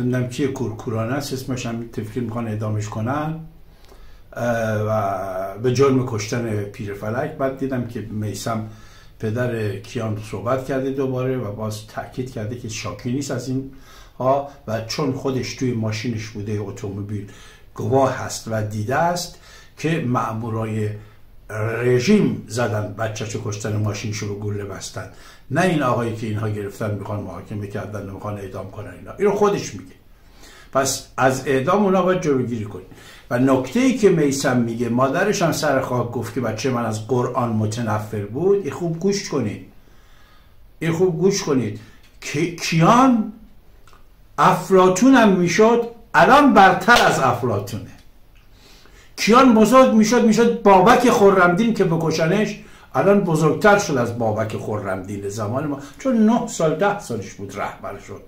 نمی‌دونم کیه کورکورانه است. اسمش هم تفکر می‌خوان اعدامش کنن. و به جرم کشتن پیر فلک. بعد دیدم که میسم پدر کیان صحبت کرده دوباره و باز تاکید کرده که شاکی نیست از این ها و چون خودش توی ماشینش بوده اتومبیل گواه هست و دیده است که مأمورای رژیم زدن بچه‌شو کشتن ماشینشو رو گوله بستن. نه این آقایی که اینها گرفتن می‌خوان محاکمه کردن می‌خوان اعدام کنن اینا. اینو خودش میگه. پس از اعدام اونا باید جلوگیری کنیم. و نکته ای که میسم میگه مادرش هم سر خاک گفت که بچه من از قرآن متنفر بود. این خوب گوش کنید. این خوب گوش کنید. کیان؟ افلاتون هم می‌شد. الان برتر از افلاتونه کیان بزرگ می‌شد می‌شد بابک خورمدین که بکشنش. الان بزرگتر شد از بابک خورمدین زمان ما. چون نه سال ده سالش بود رهبر شد.